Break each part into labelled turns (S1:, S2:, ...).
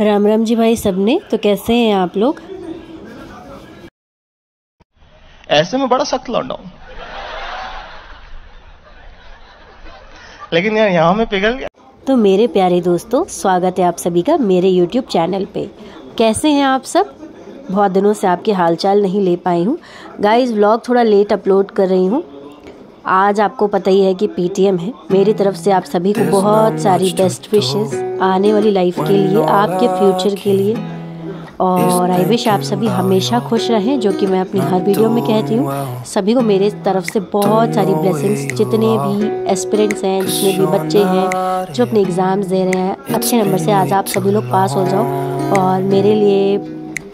S1: राम राम जी भाई सबने तो कैसे हैं आप लोग?
S2: ऐसे में बड़ा सख्त हूँ। लेकिन यार यहाँ में पिघल गया।
S1: तो मेरे प्यारे दोस्तों स्वागत है आप सभी का मेरे YouTube चैनल पे। कैसे हैं आप सब? बहुत दिनों से आपके हालचाल नहीं ले पाई हूँ। गाइस व्लॉग थोड़ा लेट अपलोड कर रही हूँ। आज आपको पता ही है कि पीटीएम है। मेरी तरफ़ से आप सभी को बहुत सारी बेस्ट विशेस आने वाली लाइफ के लिए आपके फ्यूचर के लिए। और आई विश आप सभी हमेशा खुश रहें जो कि मैं अपनी हर वीडियो में कहती हूँ। सभी को मेरे तरफ़ से बहुत सारी ब्लेसिंग्स जितने भी एस्पिरेंट्स हैं जितने भी बच्चे हैं जो अपने एग्ज़ाम्स दे रहे हैं अच्छे नंबर से आज आप सभी लोग पास हो जाओ। और मेरे लिए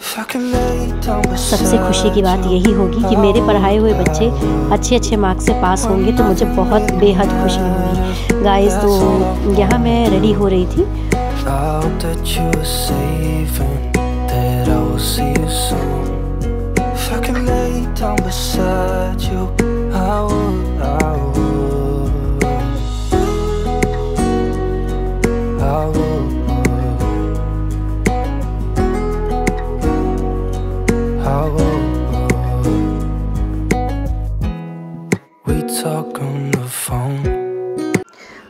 S1: सबसे खुशी की बात यही होगी कि मेरे पढ़ाए हुए बच्चे अच्छे अच्छे मार्क्स से पास होंगे तो मुझे बहुत बेहद खुशी होगी। गाइस तो यहाँ मैं रेडी हो रही थी।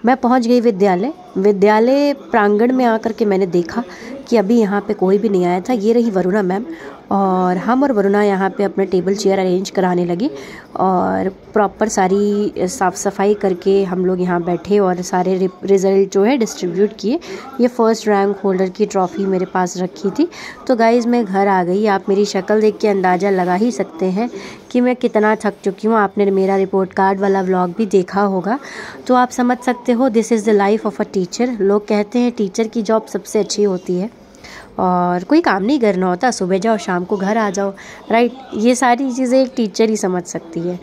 S1: मैं पहुँच गई विद्यालय। विद्यालय प्रांगण में आकर के मैंने देखा कि अभी यहाँ पे कोई भी नहीं आया था। ये रही वरुणा मैम और हम और वरुणा यहाँ पे अपने टेबल चेयर अरेंज कराने लगे और प्रॉपर सारी साफ़ सफ़ाई करके हम लोग यहाँ बैठे और सारे रिज़ल्ट जो है डिस्ट्रीब्यूट किए। ये फ़र्स्ट रैंक होल्डर की ट्रॉफ़ी मेरे पास रखी थी। तो गाइज़ मैं घर आ गई। आप मेरी शक्ल देख के अंदाज़ा लगा ही सकते हैं कि मैं कितना थक चुकी हूँ। आपने मेरा रिपोर्ट कार्ड वाला व्लॉग भी देखा होगा। तो आप समझ सकते हो this is the life of a teacher लोग कहते हैं टीचर की जॉब सबसे अच्छी होती है। और कोई काम नहीं करना होता, सुबह जाओ, शाम को घर आ जाओ राइट ये सारी चीज़ें एक टीचर ही समझ सकती है।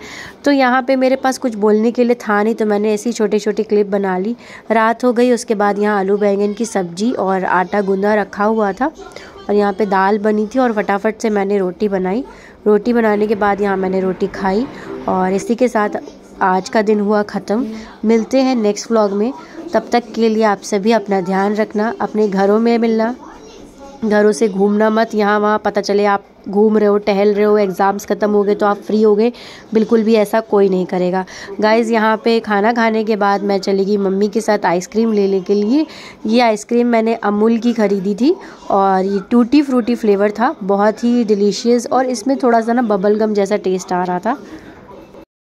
S1: तो यहाँ पे मेरे पास कुछ बोलने के लिए था नहीं तो मैंने ऐसी छोटे छोटे क्लिप बना ली। रात हो गई, उसके बाद यहाँ आलू, बैंगन की सब्ज़ी और आटा गूंदा रखा हुआ था और यहाँ पे दाल बनी थी और फटाफट से मैंने रोटी बनाई। रोटी बनाने के बाद यहाँ मैंने रोटी खाई और इसी के साथ आज का दिन हुआ ख़त्म। मिलते हैं नेक्स्ट व्लॉग में। तब तक के लिए आप सभी अपना ध्यान रखना, अपने घरों में मिलना। घरों से घूमना मत। यहाँ वहाँ पता चले आप घूम रहे हो, टहल रहे हो एग्ज़ाम्स ख़त्म हो गए तो आप फ्री हो गए। बिल्कुल भी ऐसा कोई नहीं करेगा। गाइज़ यहाँ पे खाना खाने के बाद मैं चली गई मम्मी के साथ आइसक्रीम लेने के लिए। ये आइसक्रीम मैंने अमूल की ख़रीदी थी और ये टूटी फ्रूटी फ्लेवर था। बहुत ही डिलीशियस और इसमें थोड़ा सा ना बबल गम जैसा टेस्ट आ रहा था।